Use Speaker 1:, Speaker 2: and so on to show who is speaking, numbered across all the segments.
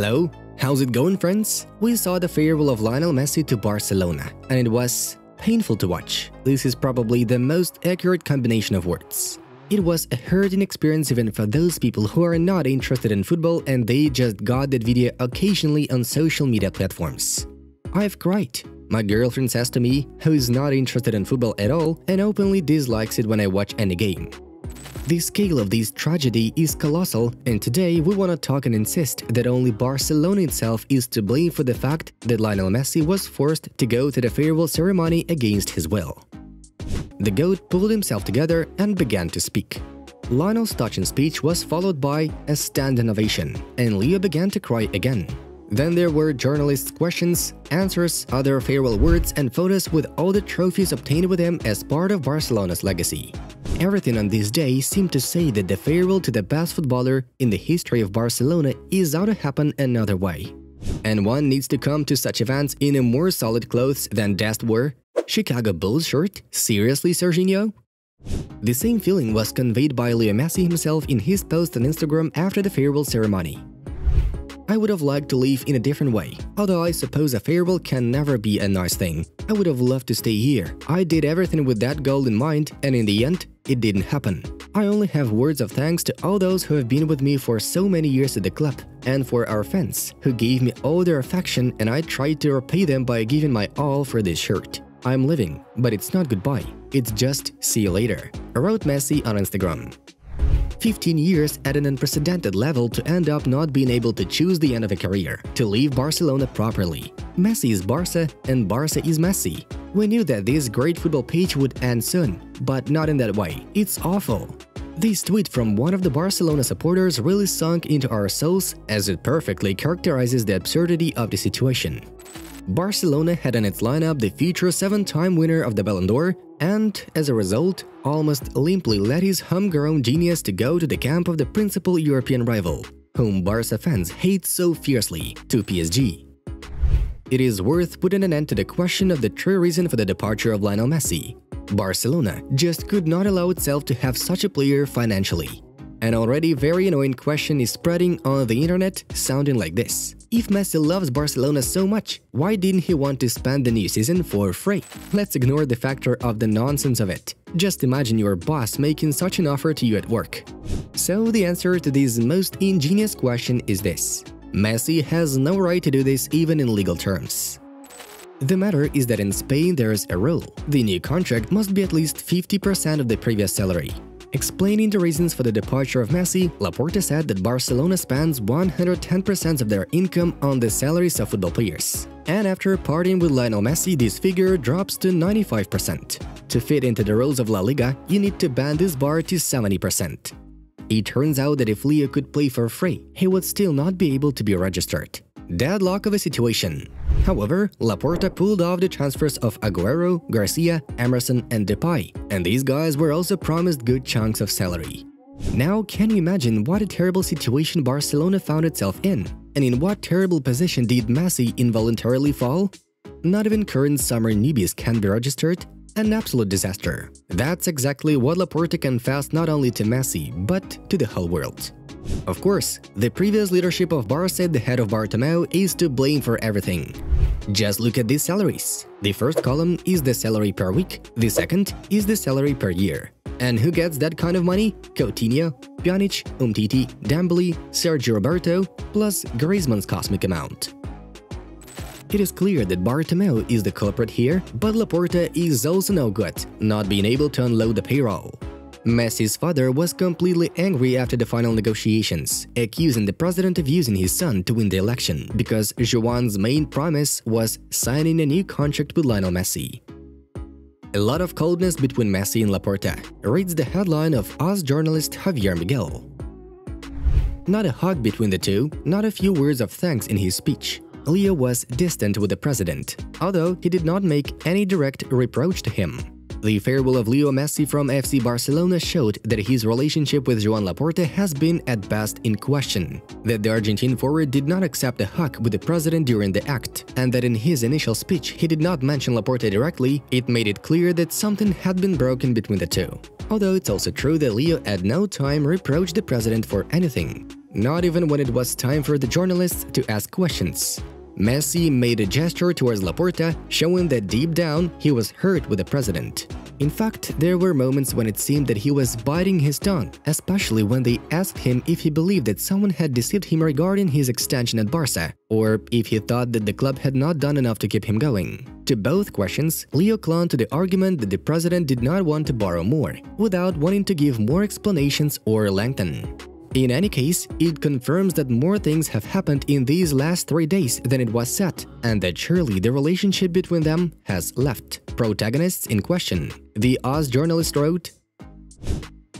Speaker 1: Hello, how's it going friends? We saw the farewell of Lionel Messi to Barcelona and it was painful to watch. This is probably the most accurate combination of words. It was a hurting experience even for those people who are not interested in football and they just got that video occasionally on social media platforms. I've cried. My girlfriend says to me, who is not interested in football at all and openly dislikes it when I watch any game. The scale of this tragedy is colossal, and today we want to talk and insist that only Barcelona itself is to blame for the fact that Lionel Messi was forced to go to the farewell ceremony against his will. The GOAT pulled himself together and began to speak. Lionel's touching speech was followed by a stand ovation, and Leo began to cry again. Then there were journalists' questions, answers, other farewell words, and photos with all the trophies obtained with him as part of Barcelona's legacy. Everything on this day seemed to say that the farewell to the best footballer in the history of Barcelona is out to happen another way. And one needs to come to such events in a more solid clothes than Dest wore. Chicago Bulls shirt? Seriously, Serginho? The same feeling was conveyed by Leo Messi himself in his post on Instagram after the farewell ceremony. I would have liked to live in a different way, although I suppose a farewell can never be a nice thing. I would have loved to stay here. I did everything with that goal in mind, and in the end, it didn't happen. I only have words of thanks to all those who have been with me for so many years at the club, and for our fans, who gave me all their affection and I tried to repay them by giving my all for this shirt. I'm leaving, but it's not goodbye, it's just see you later, wrote Messi on Instagram. 15 years at an unprecedented level to end up not being able to choose the end of a career, to leave Barcelona properly. Messi is Barca and Barca is Messi. We knew that this great football page would end soon, but not in that way. It's awful. This tweet from one of the Barcelona supporters really sunk into our souls as it perfectly characterizes the absurdity of the situation. Barcelona had in its lineup the future seven-time winner of the Ballon d'Or and, as a result, almost limply let his homegrown genius to go to the camp of the principal European rival, whom Barca fans hate so fiercely, to PSG. It is worth putting an end to the question of the true reason for the departure of Lionel Messi. Barcelona just could not allow itself to have such a player financially. An already very annoying question is spreading on the internet sounding like this. If Messi loves Barcelona so much, why didn't he want to spend the new season for free? Let's ignore the factor of the nonsense of it. Just imagine your boss making such an offer to you at work. So the answer to this most ingenious question is this. Messi has no right to do this even in legal terms. The matter is that in Spain there's a rule. The new contract must be at least 50% of the previous salary. Explaining the reasons for the departure of Messi, Laporta said that Barcelona spends 110% of their income on the salaries of football players. And after parting with Lionel Messi, this figure drops to 95%. To fit into the rules of La Liga, you need to band this bar to 70%. It turns out that if Leo could play for free, he would still not be able to be registered. Deadlock of a situation. However, Laporta pulled off the transfers of Aguero, Garcia, Emerson, and Depay, and these guys were also promised good chunks of salary. Now, can you imagine what a terrible situation Barcelona found itself in? And in what terrible position did Messi involuntarily fall? Not even current summer newbies can be registered? An absolute disaster. That's exactly what Laporta confessed not only to Messi, but to the whole world. Of course, the previous leadership of Barca the head of Bartomeu is to blame for everything. Just look at these salaries. The first column is the salary per week, the second is the salary per year. And who gets that kind of money? Coutinho, Pjanic, Umtiti, Dembele, Sergio Roberto, plus Griezmann's cosmic amount. It is clear that Bartomeu is the culprit here, but Laporta is also no good, not being able to unload the payroll. Messi's father was completely angry after the final negotiations, accusing the president of using his son to win the election because Joan's main promise was signing a new contract with Lionel Messi. A lot of coldness between Messi and Laporta reads the headline of AS journalist Javier Miguel. Not a hug between the two, not a few words of thanks in his speech. Leo was distant with the president, although he did not make any direct reproach to him. The farewell of Leo Messi from FC Barcelona showed that his relationship with Joan Laporta has been at best in question, that the Argentine forward did not accept a hug with the president during the act, and that in his initial speech he did not mention Laporta directly, it made it clear that something had been broken between the two. Although it's also true that Leo at no time reproached the president for anything. not even when it was time for the journalists to ask questions. Messi made a gesture towards Laporta, showing that deep down he was hurt with the president. In fact, there were moments when it seemed that he was biting his tongue, especially when they asked him if he believed that someone had deceived him regarding his extension at Barca, or if he thought that the club had not done enough to keep him going. To both questions, Leo clung to the argument that the president did not want to borrow more, without wanting to give more explanations or lengthen. In any case, it confirms that more things have happened in these last three days than it was said, and that surely the relationship between them has left. Protagonists in question. The AS journalist wrote,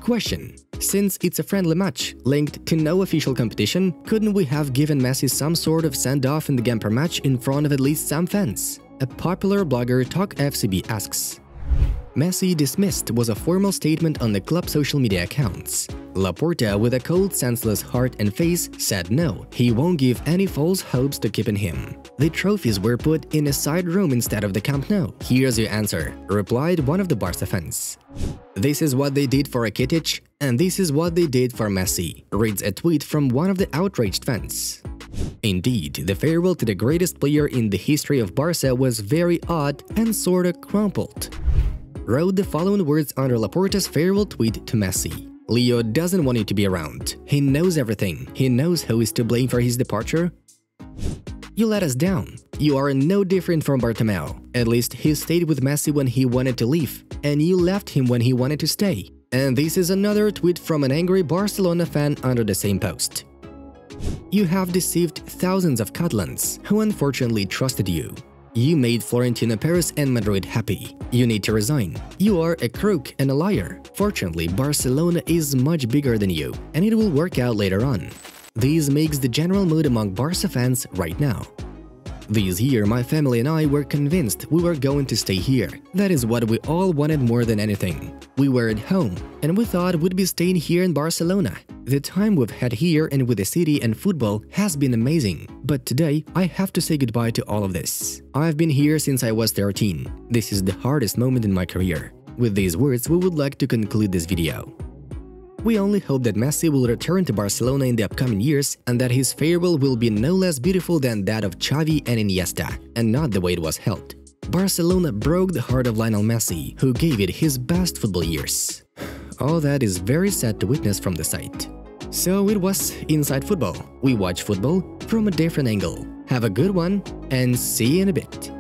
Speaker 1: Question. Since it's a friendly match, linked to no official competition, couldn't we have given Messi some sort of send-off in the Gamper match in front of at least some fans? A popular blogger Talk FCB asks. Messi dismissed was a formal statement on the club social media accounts. Laporta, with a cold, senseless heart and face, said no, he won't give any false hopes to keeping him. The trophies were put in a side room instead of the Camp Nou. Here's your answer, replied one of the Barca fans. This is what they did for Rakitic, and this is what they did for Messi, reads a tweet from one of the outraged fans. Indeed, the farewell to the greatest player in the history of Barca was very odd and sorta crumpled wrote the following words under Laporta's farewell tweet to Messi. Leo doesn't want you to be around. He knows everything. He knows who is to blame for his departure. You let us down. You are no different from Bartomeu. At least he stayed with Messi when he wanted to leave, and you left him when he wanted to stay. And this is another tweet from an angry Barcelona fan under the same post. You have deceived thousands of Catalans who unfortunately trusted you. You made Florentino Perez and Madrid happy. You need to resign. You are a crook and a liar. Fortunately, Barcelona is much bigger than you, and it will work out later on. This makes the general mood among Barca fans right now. This year, my family and I were convinced we were going to stay here. That is what we all wanted more than anything. We were at home, and we thought we'd be staying here in Barcelona. The time we've had here and with the city and football has been amazing, but today I have to say goodbye to all of this. I've been here since I was 13. This is the hardest moment in my career. With these words, we would like to conclude this video. We only hope that Messi will return to Barcelona in the upcoming years and that his farewell will be no less beautiful than that of Xavi and Iniesta, and not the way it was held. Barcelona broke the heart of Lionel Messi, who gave it his best football years. All that is very sad to witness from the site. So it was Inside Football. We watch football from a different angle. Have a good one, and see you in a bit.